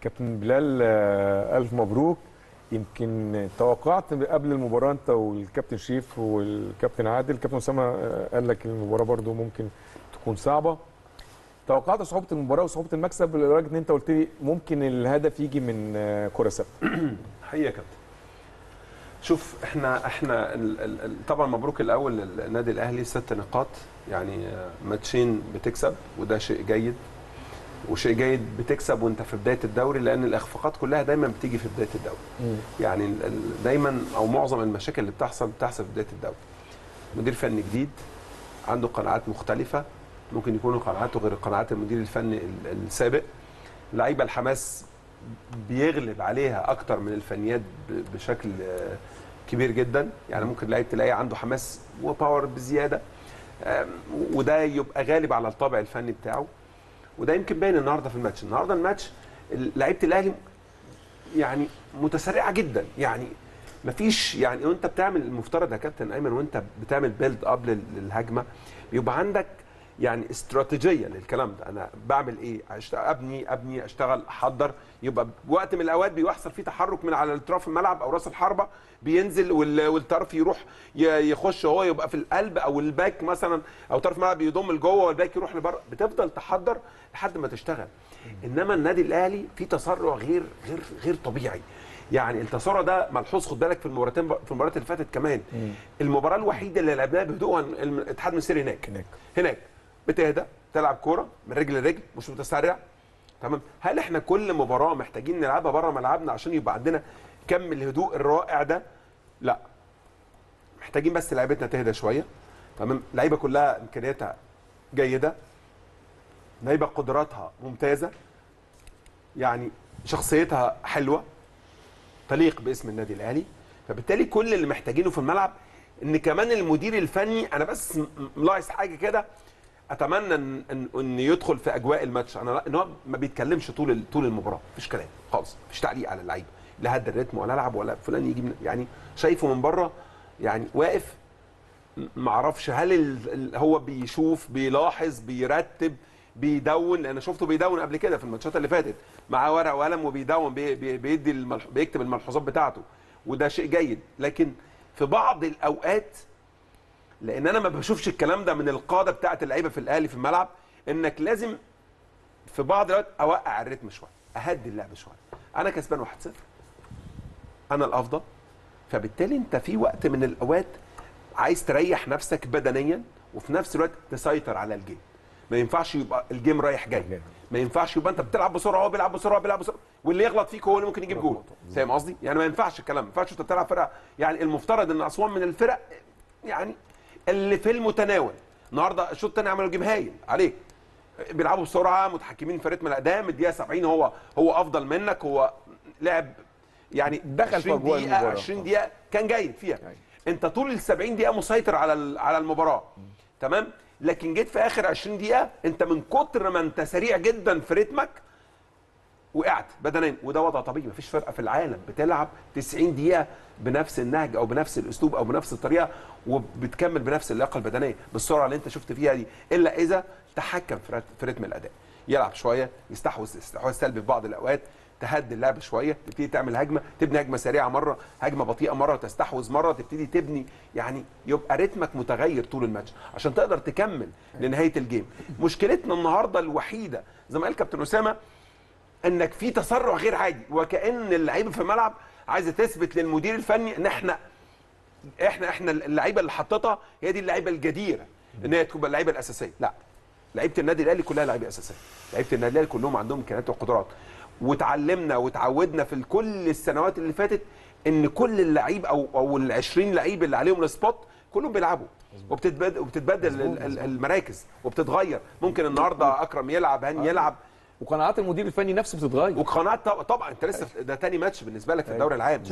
كابتن بلال آه، ألف مبروك. يمكن توقعت قبل المباراة أنت والكابتن شريف والكابتن عادل الكابتن أسامة آه، قال لك المباراة برضو ممكن تكون صعبة. توقعت صعوبة المباراة وصعوبة المكسب لدرجة إن أنت قلت لي ممكن الهدف يجي من آه، كرة ثابتة. حقيقة يا كابتن. شوف إحنا إحنا طبعا مبروك الأول للنادي الأهلي ست نقاط. يعني ماتشين بتكسب وده شيء جيد. وشيء جيد بتكسب وانت في بداية الدوري لأن الإخفاقات كلها دايما بتيجي في بداية الدوري. يعني ال- ال- دايما أو معظم المشاكل اللي بتحصل بتحصل في بداية الدوري. مدير فني جديد عنده قناعات مختلفة ممكن يكون قناعاته غير قناعات المدير الفني ال- السابق. لعيبة الحماس بيغلب عليها أكتر من الفنيات بشكل كبير جدا. يعني ممكن لعيب تلاقيه عنده حماس وباور بزيادة. وده يبقى غالب على الطابع الفني بتاعه. وده يمكن باين النهارده في الماتش. النهارده الماتش لعيبة الأهلي يعني متسرعة جدا. يعني مفيش يعني وانت بتعمل المفترض يا كابتن أيمن وانت بتعمل بيلد اب لل- للهجمة بيبقى عندك يعني استراتيجية للكلام ده. أنا بعمل إيه؟ أبني أبني أشتغل أحضر. يبقى وقت من الأوقات بيحصل فيه تحرك من على اطراف الملعب أو رأس الحربة بينزل وال- والطرف يروح يخش هو يبقى في القلب أو ال back مثلا أو طرف الملعب يضم لجوه وال back يروح لبره. بتفضل تحضر لحد ما تشتغل. إنما النادي الأهلي في تسرع غير غير غير طبيعي. يعني التسرع ده ملحوظ خد بالك في المباراتين في المباريات اللي فاتت كمان. المباراة الوحيدة اللي لعبناها بهدوء الاتحاد المصري هناك. هناك. هناك. بتهدى تلعب كورة من رجل لرجل مش متسرع تمام؟ هل إحنا كل مباراة محتاجين نلعبها بره ملعبنا عشان يبقى عندنا كم الهدوء الرائع ده؟ لا. محتاجين بس لعيبتنا تهدى شوية. تمام؟ اللعيبه كلها إمكانياتها جيدة. لعيبة قدراتها ممتازة. يعني شخصيتها حلوة. تليق باسم النادي الأهلي. فبالتالي كل اللي محتاجينه في الملعب إن كمان المدير الفني أنا بس ملاحظ حاجة كده. أتمنى ان ان, إن يدخل في أجواء الماتش. أنا إن هو ما بيتكلمش طول طول المباراة. مفيش كلام خالص. مفيش تعليق على اللعيبة. لا هد الريتم ولا العب ولا فلان يجي من يعني شايفه من بره يعني واقف. ما أعرفش هل ال- هو بيشوف بيلاحظ بيرتب بيدون أنا شفته بيدون قبل كده في الماتشات اللي فاتت. معاه ورقة وقلم وبيدون بي بي بيدي الملح... بيكتب الملحوظات بتاعته. وده شيء جيد. لكن في بعض الأوقات لأن أنا ما بشوفش الكلام ده من القاده بتاعه اللعيبه في الاهلي في الملعب انك لازم في بعض الاوقات اوقع ال rhythm شوية اهدي اللعب شوية. أنا كسبان 1-0 أنا الافضل. فبالتالي انت في وقت من الاوقات عايز تريح نفسك بدنيا وفي نفس الوقت تسيطر على ال game. ما ينفعش يبقى ال game رايح جاي. ما ينفعش يبقى انت بتلعب بسرعة هو بيلعب بسرعة بيلعب بسرعة. واللي يغلط فيك هو اللي ممكن يجيب جول. فاهم قصدي؟ يعني ما ينفعش الكلام ما ينفعش انت بتلعب فرقة يعني المفترض ان أسوان من الفرق يعني اللي في المتناول. النهارده الشوط الثاني عملوا جيم هايل. عليك. بيلعبوا بسرعة متحكمين في رتم الأداء الدقيقه 70 هو هو أفضل منك. هو لعب يعني دخل في 20 أجواء دقيقه المباراة. 20 دقيقة كان جيد فيها. أيوة. انت طول ال 70 دقيقة مسيطر على على المباراة. تمام؟ لكن جيت في آخر 20 دقيقة انت من كتر ما انت سريع جدا في رتمك وقعت بدنيا وده وضع طبيعي. مفيش فرقة في العالم بتلعب 90 دقيقة بنفس النهج أو بنفس الأسلوب أو بنفس الطريقة وبتكمل بنفس اللياقة البدنية بالسرعة اللي أنت شفت فيها دي إلا إذا تحكم في رت- في رتم الأداء. يلعب شوية يستحوذ استحواذ سلبي في بعض الأوقات تهدي اللعب شوية تبتدي تعمل هجمة تبني هجمة سريعة مرة هجمة بطيئة مرة تستحوذ مرة تبتدي تبني يعني يبقى رتمك متغير طول الماتش عشان تقدر تكمل لنهاية الجيم. مشكلتنا النهارده الوحيدة زي ما قال كابتن أسامة انك في تسرع غير عادي. وكأن اللعيبة في الملعب عايزة تثبت للمدير الفني ان إحنا إحنا إحنا اللعيبة اللي حطيتها هي دي اللعيبة الجديرة ان هي تبقى اللعيبة الأساسية. لا لعيبة النادي الأهلي كلها لعيبة أساسية. لعيبة النادي الأهلي كلهم عندهم امكانيات وقدرات. وتعلمنا وتعودنا في كل السنوات اللي فاتت إن كل اللعيب أو أو ال 20 لعيب اللي عليهم السبوت كلهم بيلعبوا. وبتتبدل وبتتبدل ال- ال- المراكز وبتتغير. ممكن النهارده أكرم يلعب هاني يلعب وقناعات المدير الفني نفسه بتتغير. وقناعات طب- طبعا انت لسه ده تاني ماتش بالنسبة لك في الدوري العام.